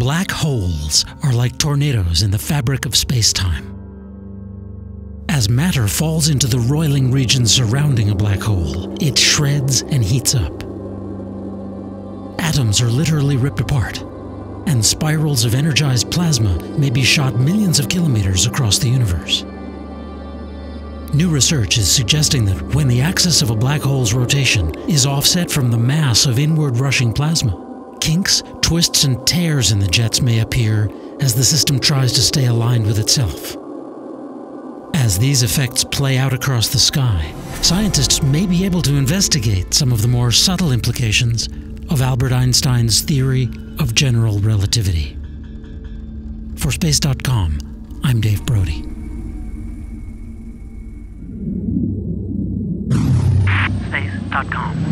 Black holes are like tornadoes in the fabric of space-time. As matter falls into the roiling region surrounding a black hole, it shreds and heats up. Atoms are literally ripped apart, and spirals of energized plasma may be shot millions of kilometers across the universe. New research is suggesting that when the axis of a black hole's rotation is offset from the mass of inward rushing plasma, kinks, twists, and tears in the jets may appear as the system tries to stay aligned with itself. As these effects play out across the sky, scientists may be able to investigate some of the more subtle implications of Albert Einstein's theory of general relativity. For Space.com, I'm Dave Brody. Space.com.